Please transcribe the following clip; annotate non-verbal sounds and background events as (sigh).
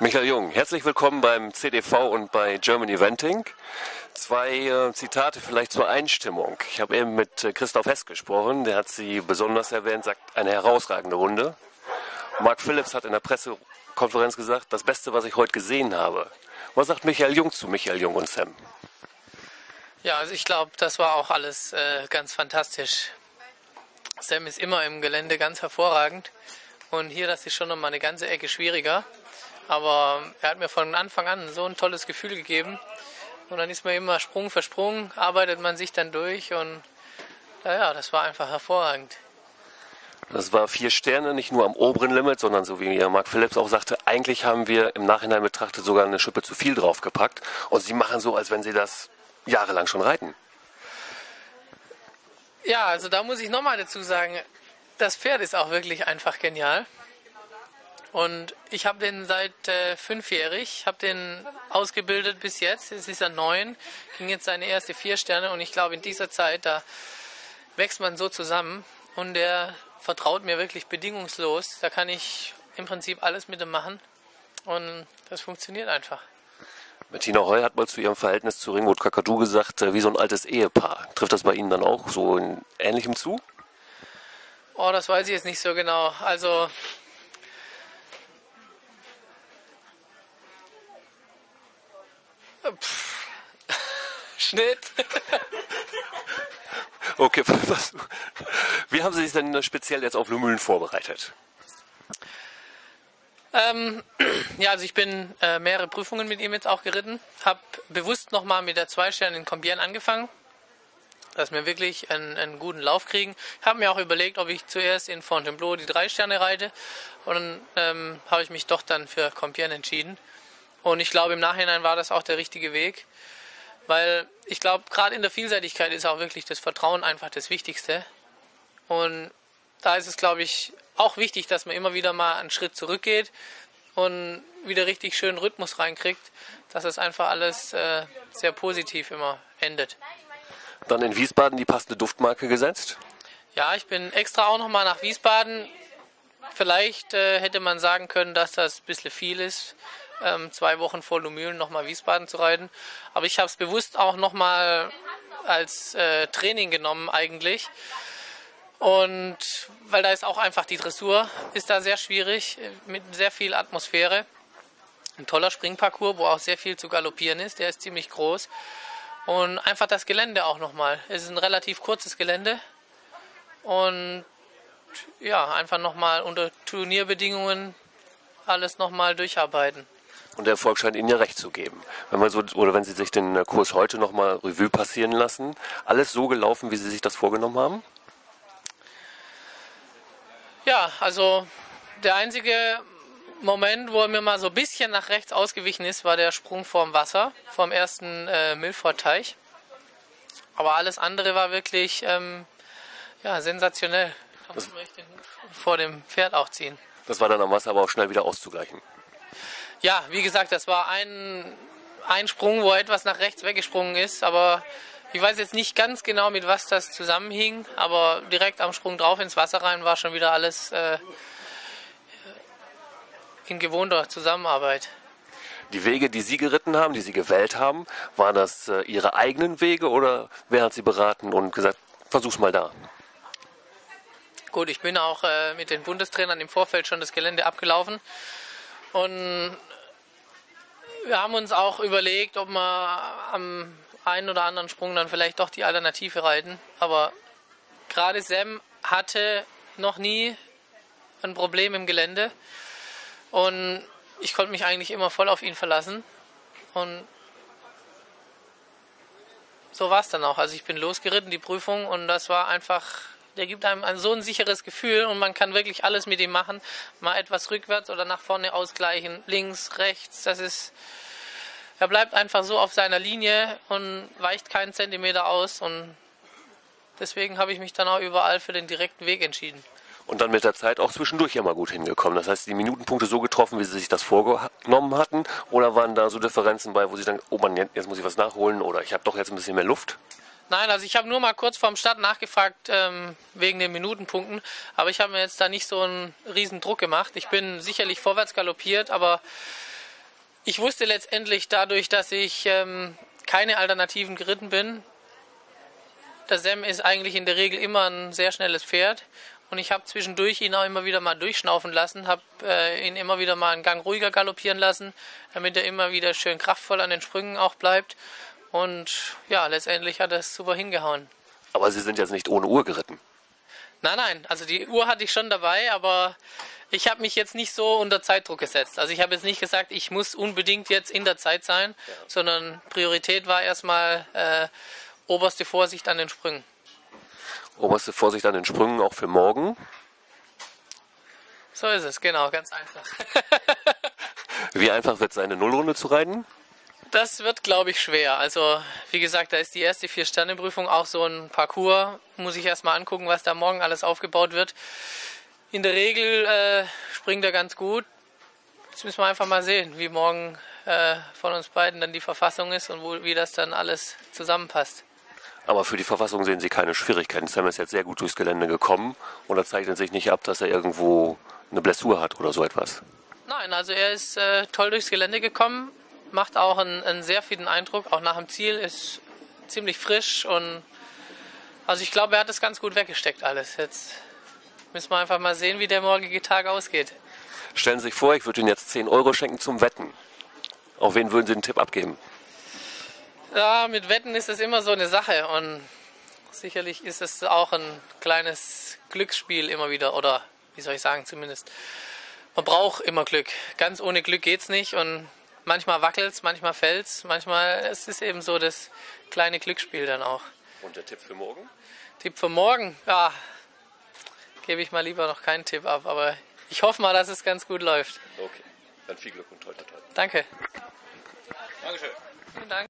Michael Jung, herzlich willkommen beim CDV und bei German Eventing. Zwei äh, Zitate vielleicht zur Einstimmung. Ich habe eben mit äh, Christoph Hess gesprochen, der hat sie besonders erwähnt, sagt eine herausragende Runde. Mark Phillips hat in der Pressekonferenz gesagt, das Beste, was ich heute gesehen habe. Was sagt Michael Jung zu Michael Jung und Sam? Ja, also ich glaube, das war auch alles äh, ganz fantastisch. Sam ist immer im Gelände ganz hervorragend. Und hier, das ist schon nochmal eine ganze Ecke schwieriger. Aber er hat mir von Anfang an so ein tolles Gefühl gegeben. Und dann ist man immer Sprung für Sprung, arbeitet man sich dann durch und naja, das war einfach hervorragend. Das war vier Sterne, nicht nur am oberen Limit, sondern so wie Mark Phillips auch sagte, eigentlich haben wir im Nachhinein betrachtet sogar eine Schippe zu viel draufgepackt. Und sie machen so, als wenn sie das jahrelang schon reiten. Ja, also da muss ich nochmal dazu sagen, das Pferd ist auch wirklich einfach genial. Und ich habe den seit äh, fünfjährig, habe den ausgebildet bis jetzt. Jetzt ist er neun, ging jetzt seine erste vier Sterne und ich glaube in dieser Zeit, da wächst man so zusammen und der vertraut mir wirklich bedingungslos. Da kann ich im Prinzip alles mit ihm machen und das funktioniert einfach. Bettina Heu hat mal zu ihrem Verhältnis zu Ringwood Kakadu gesagt, äh, wie so ein altes Ehepaar. Trifft das bei Ihnen dann auch so in ähnlichem zu? Oh, das weiß ich jetzt nicht so genau. Also Pff. (laughs) Schnitt. okay, (laughs) was, wie haben Sie sich denn speziell jetzt auf Lumülen vorbereitet? Ähm, (clears throat) ja, also ich bin äh, mehrere Prüfungen mit ihm jetzt auch geritten. Habe bewusst nochmal mit der Zwei-Sterne in Combieren angefangen, dass wir wirklich einen, einen guten Lauf kriegen. Ich habe mir auch überlegt, ob ich zuerst in Fontainebleau die drei Sterne reite. Und dann ähm, habe ich mich doch dann für Combieren entschieden. Und ich glaube, im Nachhinein war das auch der richtige Weg, weil ich glaube, gerade in der Vielseitigkeit ist auch wirklich das Vertrauen einfach das Wichtigste. Und da ist es, glaube ich, auch wichtig, dass man immer wieder mal einen Schritt zurückgeht und wieder richtig schön Rhythmus reinkriegt, dass es einfach alles äh, sehr positiv immer endet. Dann in Wiesbaden die passende Duftmarke gesetzt? Ja, ich bin extra auch nochmal nach Wiesbaden. Vielleicht äh, hätte man sagen können, dass das ein bisschen viel ist ähm, zwei Wochen vor Lumülen nochmal Wiesbaden zu reiten. Aber ich habe es bewusst auch nochmal als äh, Training genommen eigentlich. Und weil da ist auch einfach die Dressur, ist da sehr schwierig, mit sehr viel Atmosphäre. Ein toller Springparcours, wo auch sehr viel zu galoppieren ist, der ist ziemlich groß. Und einfach das Gelände auch nochmal. Es ist ein relativ kurzes Gelände. Und ja, einfach nochmal unter Turnierbedingungen alles nochmal durcharbeiten. Und der Erfolg scheint Ihnen ja recht zu geben. Wenn man so, oder wenn Sie sich den Kurs heute nochmal Revue passieren lassen, alles so gelaufen, wie Sie sich das vorgenommen haben? Ja, also der einzige Moment, wo er mir mal so ein bisschen nach rechts ausgewichen ist, war der Sprung vorm Wasser, vom ersten äh, Milford-Teich. Aber alles andere war wirklich ähm, ja, sensationell. Da muss man echt den Hut vor dem Pferd auch ziehen. Das war dann am Wasser aber auch schnell wieder auszugleichen. Ja, wie gesagt, das war ein, ein Sprung, wo etwas nach rechts weggesprungen ist, aber ich weiß jetzt nicht ganz genau, mit was das zusammenhing, aber direkt am Sprung drauf ins Wasser rein war schon wieder alles äh, in gewohnter Zusammenarbeit. Die Wege, die Sie geritten haben, die Sie gewählt haben, waren das äh, Ihre eigenen Wege oder wer hat Sie beraten und gesagt, versuch's mal da? Gut, ich bin auch äh, mit den Bundestrainern im Vorfeld schon das Gelände abgelaufen und wir haben uns auch überlegt, ob wir am einen oder anderen Sprung dann vielleicht doch die Alternative reiten. Aber gerade Sam hatte noch nie ein Problem im Gelände. Und ich konnte mich eigentlich immer voll auf ihn verlassen. Und so war es dann auch. Also ich bin losgeritten, die Prüfung, und das war einfach der gibt einem ein, so ein sicheres Gefühl und man kann wirklich alles mit ihm machen. Mal etwas rückwärts oder nach vorne ausgleichen, links, rechts. Das ist, er bleibt einfach so auf seiner Linie und weicht keinen Zentimeter aus und deswegen habe ich mich dann auch überall für den direkten Weg entschieden. Und dann mit der Zeit auch zwischendurch immer gut hingekommen. Das heißt, die Minutenpunkte so getroffen, wie Sie sich das vorgenommen hatten? Oder waren da so Differenzen bei, wo Sie dann, oh Mann, jetzt muss ich was nachholen oder ich habe doch jetzt ein bisschen mehr Luft? Nein, also ich habe nur mal kurz vorm Start nachgefragt ähm, wegen den Minutenpunkten, aber ich habe mir jetzt da nicht so einen riesen Druck gemacht. Ich bin sicherlich vorwärts galoppiert, aber Ich wusste letztendlich dadurch, dass ich ähm, keine Alternativen geritten bin. Der Sam ist eigentlich in der Regel immer ein sehr schnelles Pferd. Und ich habe zwischendurch ihn auch immer wieder mal durchschnaufen lassen, habe äh, ihn immer wieder mal einen Gang ruhiger galoppieren lassen, damit er immer wieder schön kraftvoll an den Sprüngen auch bleibt. Und ja, letztendlich hat er es super hingehauen. Aber Sie sind jetzt nicht ohne Uhr geritten. Nein, nein, also die Uhr hatte ich schon dabei, aber ich habe mich jetzt nicht so unter Zeitdruck gesetzt. Also ich habe jetzt nicht gesagt, ich muss unbedingt jetzt in der Zeit sein, ja. sondern Priorität war erstmal äh, oberste Vorsicht an den Sprüngen. Oberste Vorsicht an den Sprüngen auch für morgen. So ist es, genau, ganz einfach. (laughs) Wie einfach wird seine Nullrunde zu reiten? Das wird, glaube ich, schwer. Also, wie gesagt, da ist die erste Vier-Sterne-Prüfung auch so ein Parcours. Muss ich erstmal angucken, was da morgen alles aufgebaut wird. In der Regel äh, springt er ganz gut. Jetzt müssen wir einfach mal sehen, wie morgen äh, von uns beiden dann die Verfassung ist und wo, wie das dann alles zusammenpasst. Aber für die Verfassung sehen Sie keine Schwierigkeiten. Sam ist jetzt sehr gut durchs Gelände gekommen und er zeichnet sich nicht ab, dass er irgendwo eine Blessur hat oder so etwas. Nein, also er ist äh, toll durchs Gelände gekommen, macht auch einen, einen, sehr vielen Eindruck, auch nach dem Ziel, ist ziemlich frisch und also ich glaube, er hat es ganz gut weggesteckt alles. Jetzt müssen wir einfach mal sehen, wie der morgige Tag ausgeht. Stellen Sie sich vor, ich würde Ihnen jetzt 10 Euro schenken zum Wetten. Auf wen würden Sie einen Tipp abgeben? Ja, mit Wetten ist es immer so eine Sache und sicherlich ist es auch ein kleines Glücksspiel immer wieder oder wie soll ich sagen zumindest. Man braucht immer Glück. Ganz ohne Glück geht's nicht und manchmal wackelt es, manchmal fällt es, manchmal es ist eben so das kleine Glücksspiel dann auch. Und der Tipp für morgen? Tipp für morgen, ja, gebe ich mal lieber noch keinen Tipp ab, aber ich hoffe mal, dass es ganz gut läuft. Okay, dann viel Glück und toi toi toi. Danke. Dankeschön. Vielen Dank.